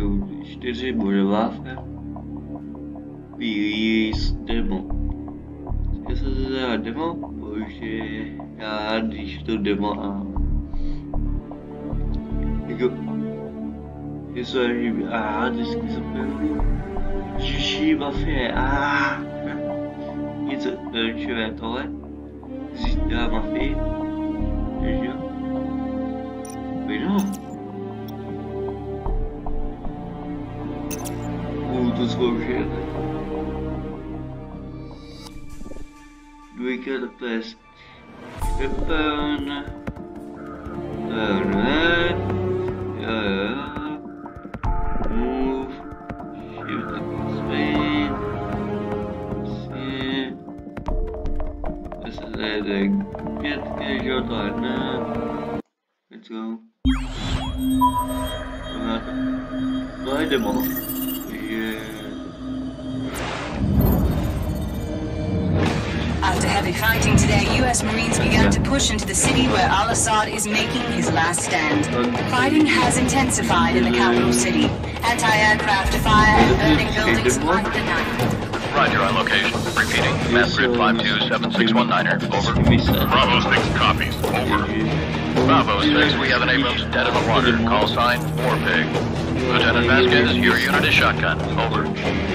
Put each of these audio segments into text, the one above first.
Idle Code 4 bude Waffe Release demo. Já se teda demo, protože já když to demo a jako je se líbí a vždycky se pojdu Žiži mafie a něco čové tohle? Zítra mafii Zkoušet. Dvojka, tak to je Stefan. Ne. Jo, jo. Move. Shift a speed. Si. To se zajede pětky, že jo, to je ne. Let's go. Je demo. After fighting today, U.S. Marines began to push into the city where al-Assad is making his last stand. Fighting has intensified in the capital city. Anti-aircraft fire and burning buildings light the night. Roger on location. Repeating. Map grid 527619er. Over. Bravo 6 copies. Over. Bravo 6, we have an Abrams dead in the water. Call sign, War Pig. Lieutenant Vasquez, your unit is shotgun. Over.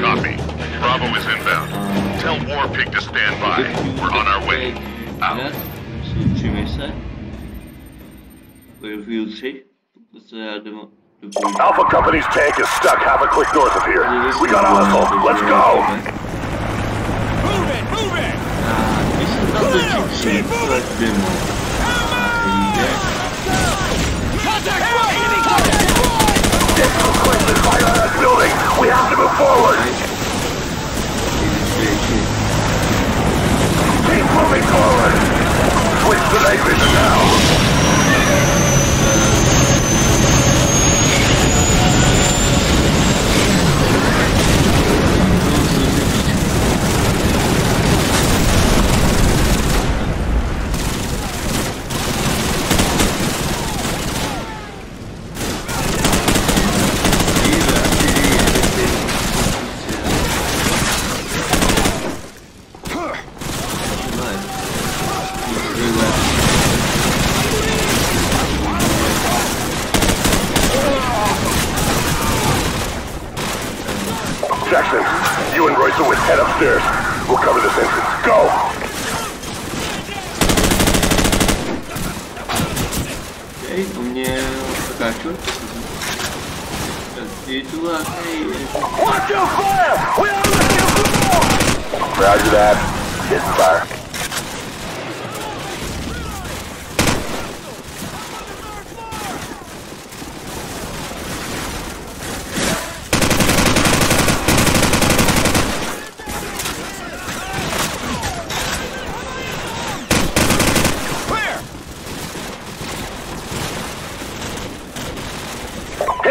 Copy. Bravo is inbound. Tell War Pig to stand by. We're on our way. Out. Přičíme se. Review 3. To se já demo. Alpha Company's tank is stuck half a click north of here. We gotta hustle. Let's go! Move it! Move it! Myslím, že to čipsy tak demo. Contact one! Enemy contact one! Get so close to fire on that building! We have to move forward! Keep moving forward! Switch to night vision now! Jackson, you and Royce will head upstairs. We'll cover this entrance. Go! Ej, u mě pokračuje. Tak, je tu a hej, Watch your fire! We are looking Roger that. Getting fire.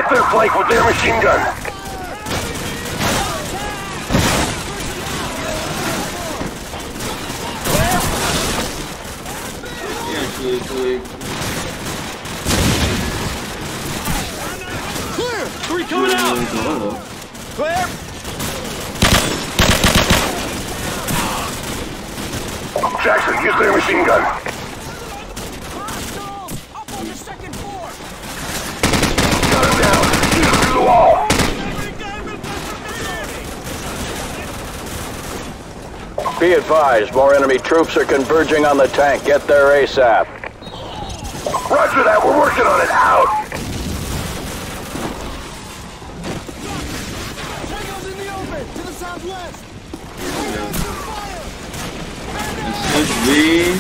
Clear! Flank with their machine gun. je tu, tu, je Clear! Three coming out! Clear! Jackson, use their machine gun. Up on the second floor! Got him down. Shoot him through the wall. Be advised, more enemy troops are converging on the tank. Get there ASAP. Roger that. We're working on it. Out. Tango's in the open! To the southwest! Srdci.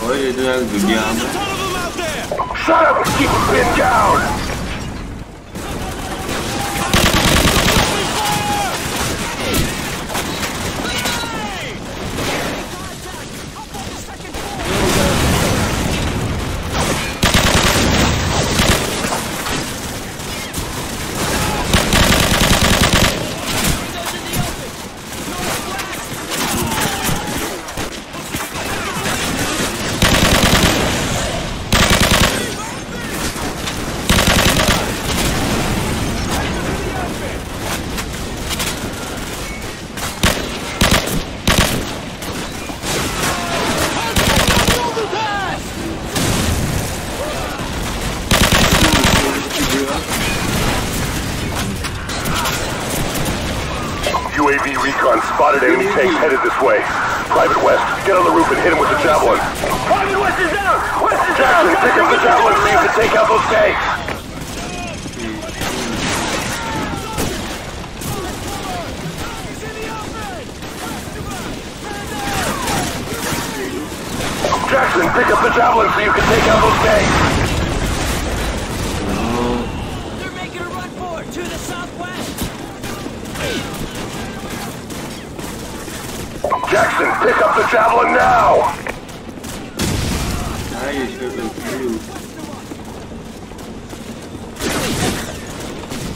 Pojď, to jak uděláme. There's a ton of them out there! Shut up and keep them pinned down. Tanks headed this way. Private West, get on the roof and hit him with the javelin. Private West is down! West is Jackson, down! pick up the javelin so you can take out those tanks. Jackson, pick up the javelin so you can take out those tanks. They're making a run for it to the southwest. Jackson, pick up the javelin now. Foi meu filho.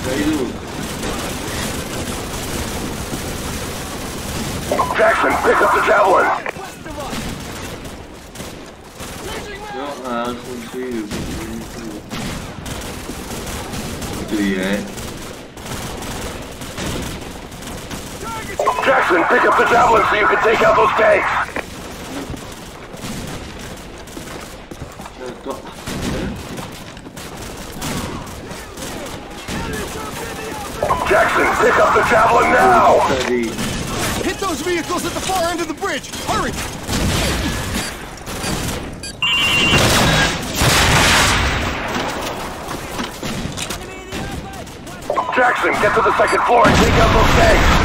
Caiu. Jackson, pick up the javelin. Ah, não sei. Muito é. Jackson, pick up the javelin so you can take out those tanks. Jackson, pick up the javelin now. Hit those vehicles at the far end of the bridge. Hurry! Jackson, get to the second floor and take out those tanks.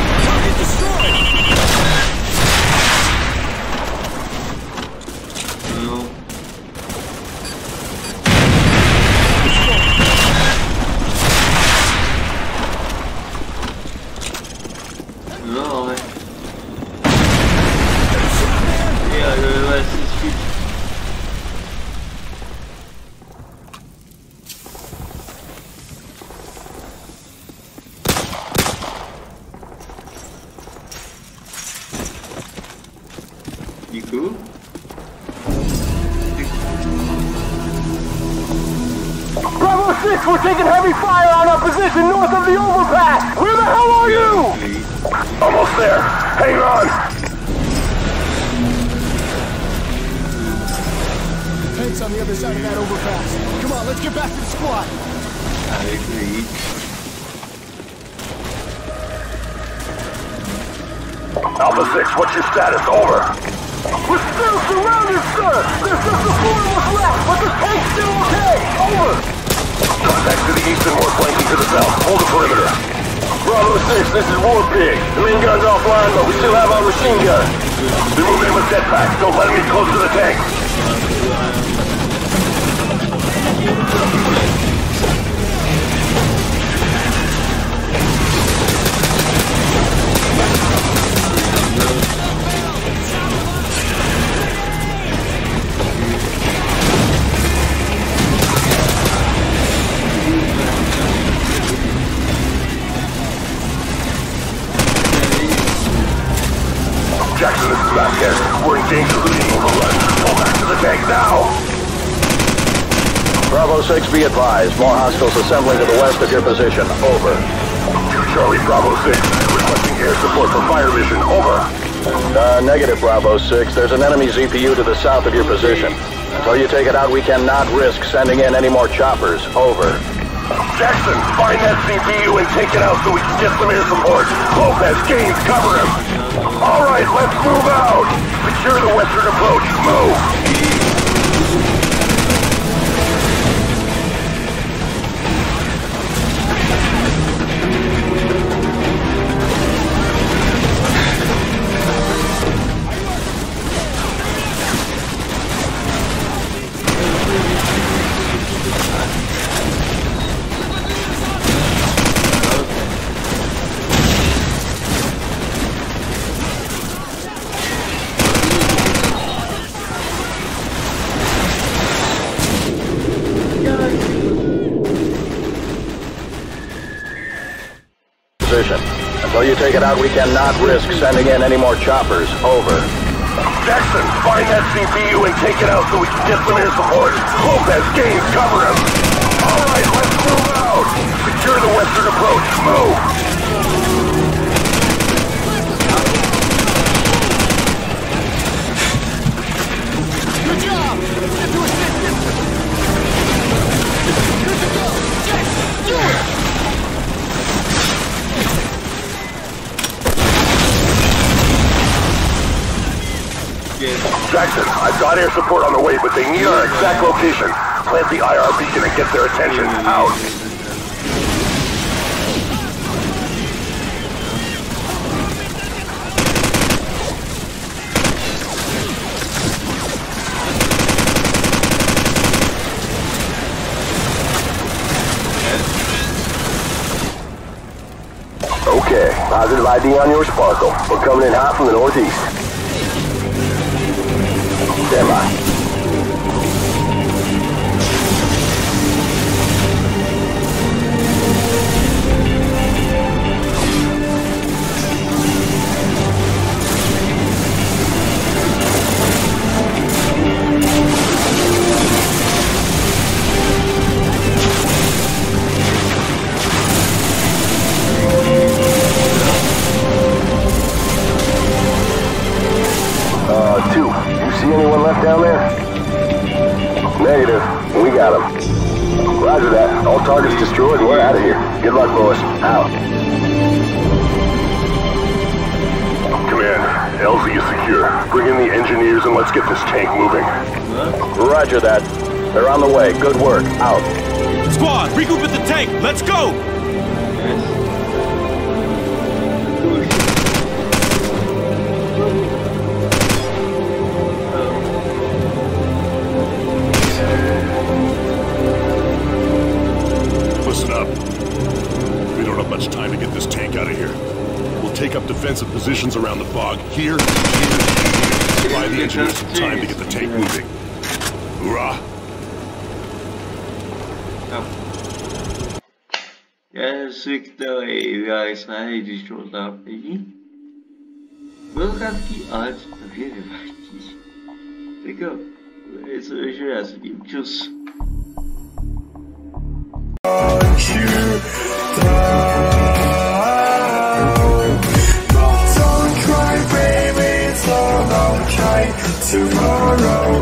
6, we're taking heavy fire on our position north of the overpass! Where the hell are you? Almost there. Hang on. Tanks on the other side of that overpass. Come on, let's get back to the squad. Isso aí. Alpha 6, what's your status? Over. We're still surrounded, sir! There's just a four of us left, but the tank's still okay! Over! Contact to the east and we're flanking to the south. Hold the perimeter. Bravo 6, this is War Pig. The main gun's offline, but we still have our machine gun. They're moving in with jetpacks. Don't let them get close to the tanks. Tank now. Bravo 6, be advised. More hostiles assembling to the west of your position. Over. Charlie Bravo 6, requesting air support for fire mission. Over. Uh, negative, Bravo 6. There's an enemy ZPU to the south of your position. Until you take it out, we cannot risk sending in any more choppers. Over. Jackson, find that ZPU and take it out so we can get some air support. Lopez, Gaines, cover him. All right, let's move out. Secure the western approach. Move. Take it out, we cannot risk sending in any more choppers. Over. Jackson, find that ZPU and take it out so we can get some air support. Lopez, Gaines, cover him. All right, let's move out. Secure the western approach. Move. Jackson, I've got air support on the way, but they need our exact location. Plant the IR beacon and get their attention. Out. Okay, positive ID on your Sparkle. We're coming in hot from the northeast. Stand Command, LZ is secure. Bring in the engineers and let's get this tank moving. Roger that. They're on the way. Good work. Out. Squad, regroup at the tank. Let's go. Take up defensive positions around the fog. Here, here, here. Buy the engineers some time to get the tank moving. Hoorah! Gerçekten reisler ediyorlar peki. Welcome art very much. Legal. Esse hoje é assim, just Tomorrow is so